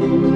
you.